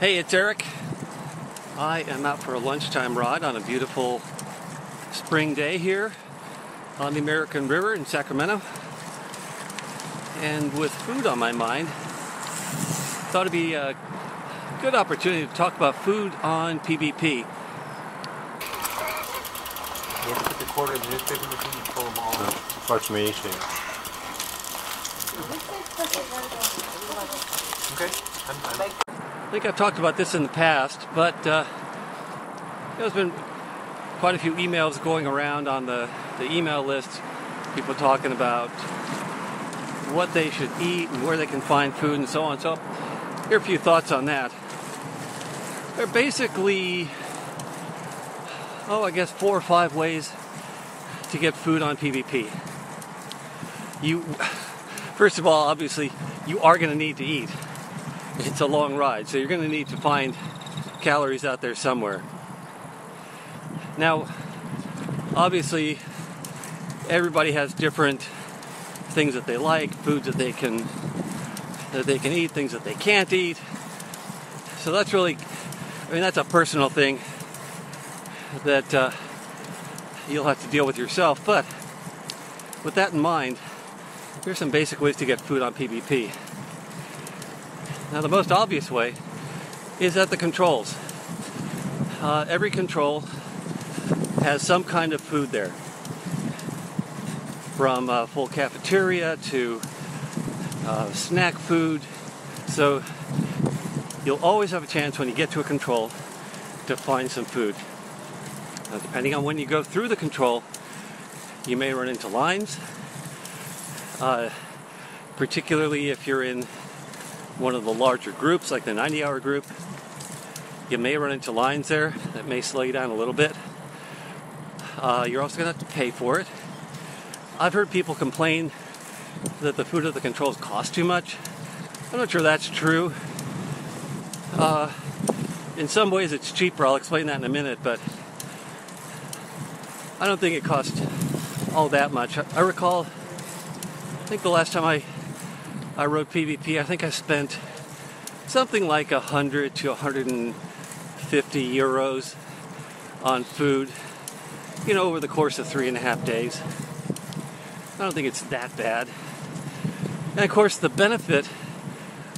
Hey, it's Eric. I am out for a lunchtime ride on a beautiful spring day here on the American River in Sacramento. And with food on my mind, thought it'd be a good opportunity to talk about food on PBP. You have to put the quarter of the newspaper machine and pull them all out. Information. Okay. I'm, I'm, I think I've talked about this in the past, but uh, there's been quite a few emails going around on the, the email list, people talking about what they should eat and where they can find food and so on. So, here are a few thoughts on that. There are basically, oh, I guess four or five ways to get food on PBP. You, first of all, obviously, you are going to need to eat it's a long ride, so you're going to need to find calories out there somewhere. Now, obviously, everybody has different things that they like, foods that they can that they can eat, things that they can't eat. So that's really, I mean, that's a personal thing that uh, you'll have to deal with yourself. But with that in mind, here's some basic ways to get food on PBP. Now, the most obvious way is at the controls. Uh, every control has some kind of food there, from uh, full cafeteria to uh, snack food. So you'll always have a chance when you get to a control to find some food. Now, depending on when you go through the control, you may run into lines, uh, particularly if you're in one of the larger groups, like the 90 hour group, you may run into lines there that may slow you down a little bit. Uh, you're also going to have to pay for it. I've heard people complain that the food at the controls cost too much. I'm not sure that's true. Uh, in some ways, it's cheaper. I'll explain that in a minute, but I don't think it costs all that much. I recall, I think the last time I I rode PBP, I think I spent something like 100 to 150 euros on food, you know, over the course of three and a half days. I don't think it's that bad. And of course, the benefit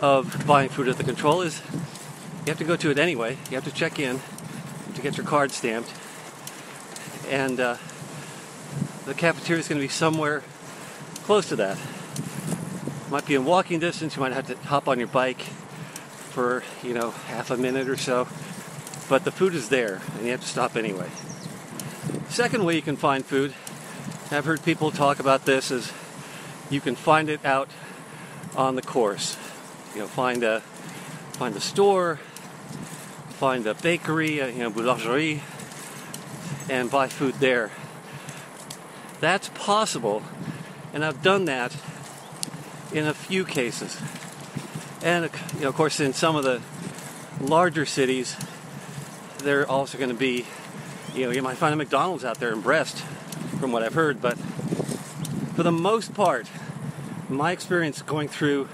of buying food at the control is you have to go to it anyway. You have to check in to get your card stamped. And uh, the cafeteria is going to be somewhere close to that might be in walking distance. You might have to hop on your bike for, you know, half a minute or so. But the food is there, and you have to stop anyway. Second way you can find food, I've heard people talk about this, is you can find it out on the course. You know, find a find a store, find a bakery, a, you know, boulangerie, and buy food there. That's possible, and I've done that in a few cases. And you know, of course, in some of the larger cities, they're also going to be, you know, you might find a McDonald's out there in Brest, from what I've heard. But for the most part, my experience going through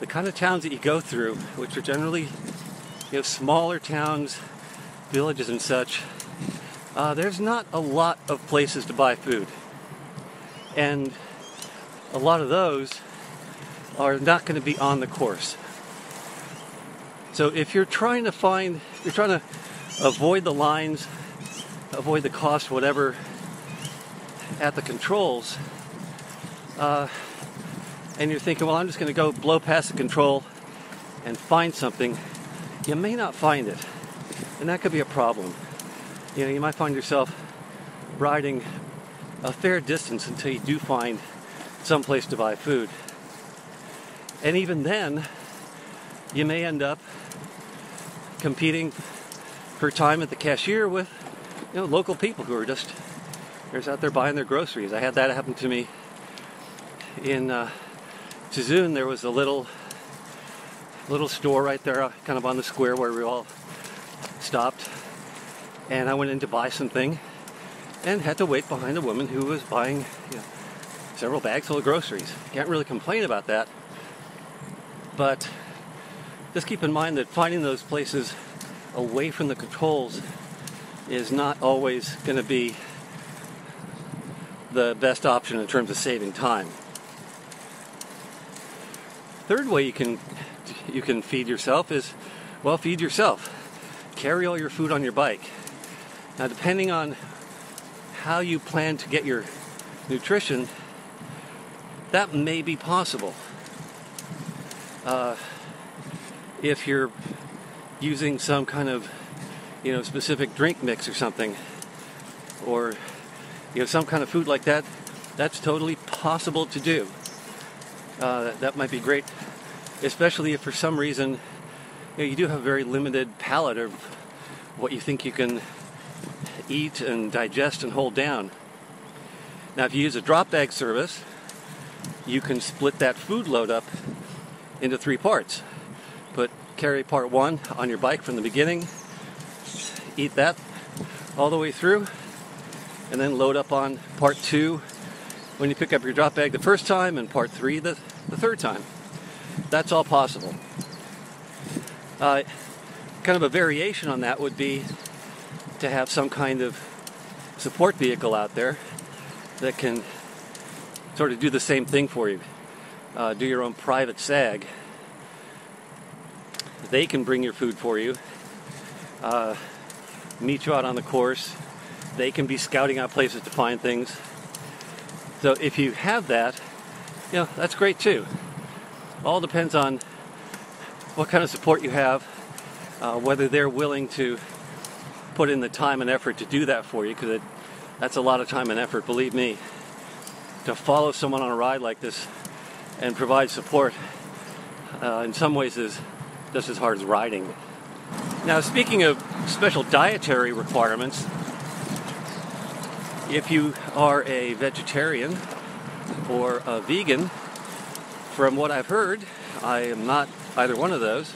the kind of towns that you go through, which are generally, you know, smaller towns, villages, and such, uh, there's not a lot of places to buy food. And a lot of those are not going to be on the course. So if you're trying to find, you're trying to avoid the lines, avoid the cost, whatever, at the controls, uh, and you're thinking, well, I'm just going to go blow past the control and find something, you may not find it. And that could be a problem. You know, you might find yourself riding a fair distance until you do find some place to buy food. And even then, you may end up competing for time at the cashier with you know local people who are just just out there buying their groceries. I had that happen to me in uh, Tizun. There was a little little store right there, uh, kind of on the square where we all stopped, and I went in to buy something and had to wait behind a woman who was buying you know, several bags full of groceries. Can't really complain about that but just keep in mind that finding those places away from the controls is not always going to be the best option in terms of saving time. Third way you can you can feed yourself is well feed yourself. Carry all your food on your bike. Now depending on how you plan to get your nutrition, that may be possible. Uh, if you're using some kind of you know specific drink mix or something or you know some kind of food like that that's totally possible to do. Uh, that might be great especially if for some reason you, know, you do have a very limited palate of what you think you can eat and digest and hold down. Now if you use a drop bag service you can split that food load up into three parts put carry part one on your bike from the beginning, eat that all the way through, and then load up on part two when you pick up your drop bag the first time, and part three the, the third time. That's all possible. Uh, kind of a variation on that would be to have some kind of support vehicle out there that can sort of do the same thing for you. Uh, do your own private sag they can bring your food for you, uh, meet you out on the course. They can be scouting out places to find things. So if you have that, you know, that's great too. All depends on what kind of support you have, uh, whether they're willing to put in the time and effort to do that for you, because that's a lot of time and effort, believe me. To follow someone on a ride like this and provide support uh, in some ways is just as hard as riding. Now, speaking of special dietary requirements, if you are a vegetarian or a vegan, from what I've heard, I am not either one of those,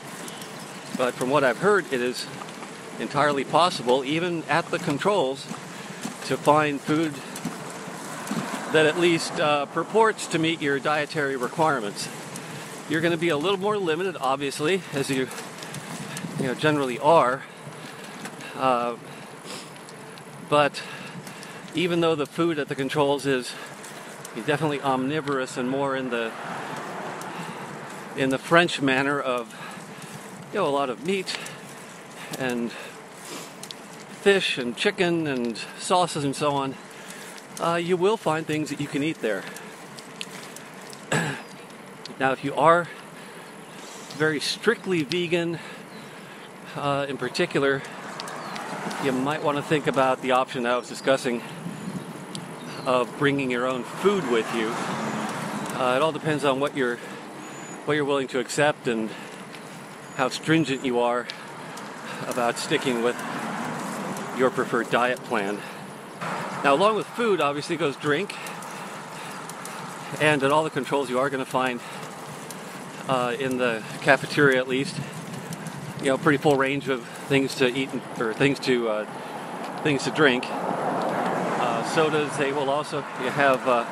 but from what I've heard, it is entirely possible, even at the controls, to find food that at least uh, purports to meet your dietary requirements. You're going to be a little more limited, obviously, as you you know generally are. Uh, but even though the food at the controls is definitely omnivorous and more in the in the French manner of you know a lot of meat and fish and chicken and sauces and so on, uh, you will find things that you can eat there. Now, if you are very strictly vegan, uh, in particular, you might want to think about the option I was discussing of bringing your own food with you. Uh, it all depends on what you're what you're willing to accept and how stringent you are about sticking with your preferred diet plan. Now, along with food, obviously goes drink, and at all the controls, you are going to find uh, in the cafeteria at least. You know, pretty full range of things to eat or things to uh, things to drink. Uh, sodas, they will also you have uh,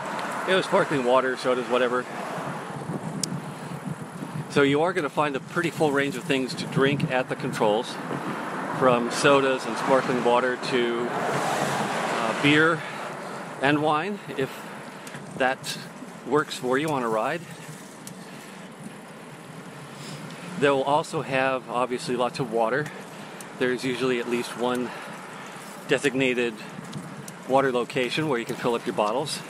you know sparkling water, sodas, whatever. So you are going to find a pretty full range of things to drink at the controls, from sodas and sparkling water to beer and wine, if that works for you on a ride. They'll also have obviously lots of water. There's usually at least one designated water location where you can fill up your bottles.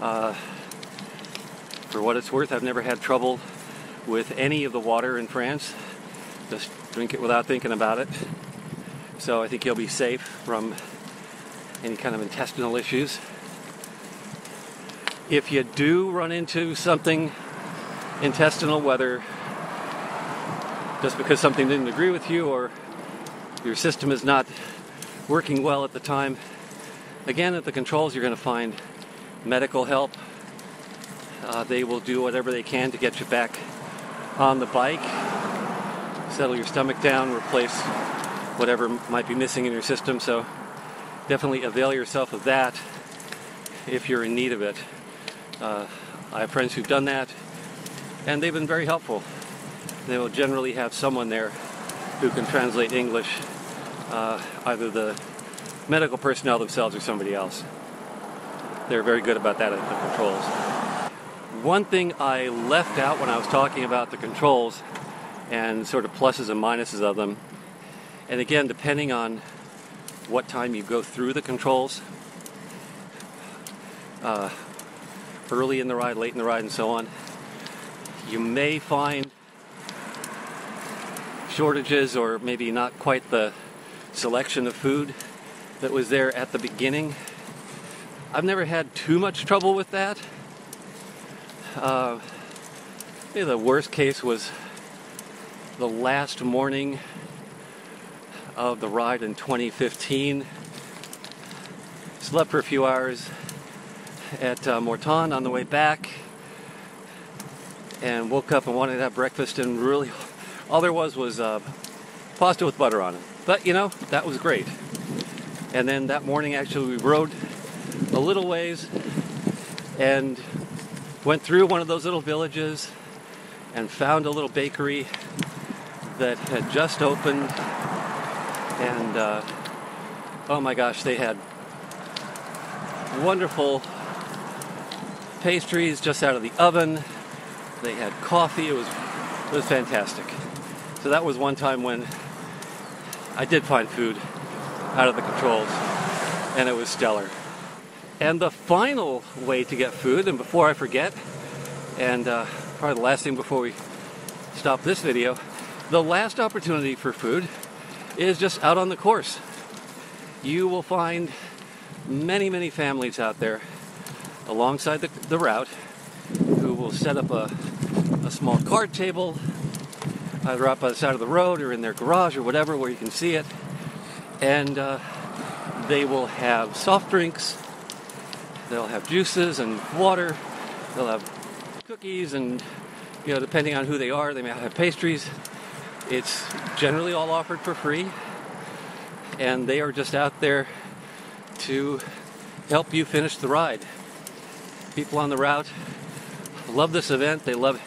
Uh, for what it's worth, I've never had trouble with any of the water in France. Just drink it without thinking about it. So I think you'll be safe from any kind of intestinal issues. If you do run into something intestinal, whether just because something didn't agree with you or your system is not working well at the time. Again, at the controls, you're going to find medical help. Uh, they will do whatever they can to get you back on the bike, settle your stomach down, replace whatever might be missing in your system. So definitely avail yourself of that if you're in need of it. Uh, I have friends who've done that, and they've been very helpful. they will generally have someone there who can translate English, uh, either the medical personnel themselves or somebody else. They're very good about that at the controls. One thing I left out when I was talking about the controls and sort of pluses and minuses of them, and again, depending on what time you go through the controls, uh, early in the ride, late in the ride, and so on, you may find shortages or maybe not quite the selection of food that was there at the beginning. I've never had too much trouble with that. Uh, the worst case was the last morning of the ride in 2015. Slept for a few hours at uh, Mortagne on the way back and woke up and wanted to have breakfast and really all there was was uh, pasta with butter on it. But you know, that was great. And then that morning, actually, we rode a little ways and went through one of those little villages and found a little bakery that had just opened. And uh, oh my gosh, they had wonderful pastries just out of the oven. They had coffee. It was it was fantastic. So that was one time when I did find food out of the controls, and it was stellar. And the final way to get food, and before I forget, and uh, probably the last thing before we stop this video, the last opportunity for food is just out on the course. You will find many, many families out there alongside the, the route who will set up a, a small card table either up by the side of the road or in their garage or whatever where you can see it. And uh, they will have soft drinks, they'll have juices and water, they'll have cookies, and you know, depending on who they are, they may have pastries. It's generally all offered for free, and they are just out there to help you finish the ride. People on the route love this event, they love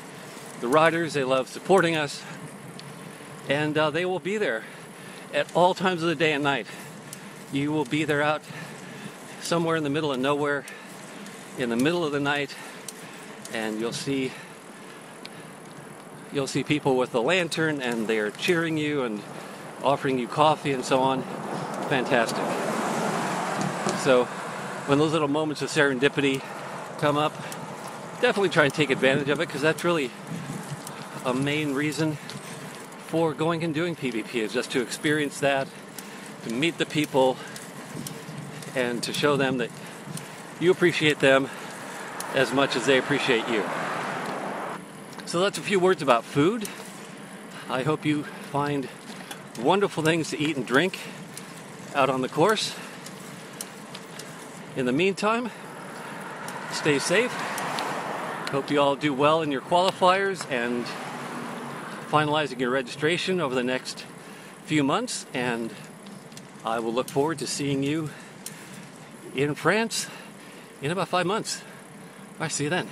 the riders, they love supporting us, and uh, they will be there at all times of the day and night. You will be there out somewhere in the middle of nowhere, in the middle of the night, and you'll see you'll see people with a lantern, and they are cheering you and offering you coffee and so on. Fantastic. So, when those little moments of serendipity come up, definitely try and take advantage of it because that's really a main reason for going and doing PBP is just to experience that, to meet the people, and to show them that you appreciate them as much as they appreciate you. So that's a few words about food. I hope you find wonderful things to eat and drink out on the course. In the meantime, stay safe. Hope you all do well in your qualifiers and finalizing your registration over the next few months, and I will look forward to seeing you in France in about five months. I see you then.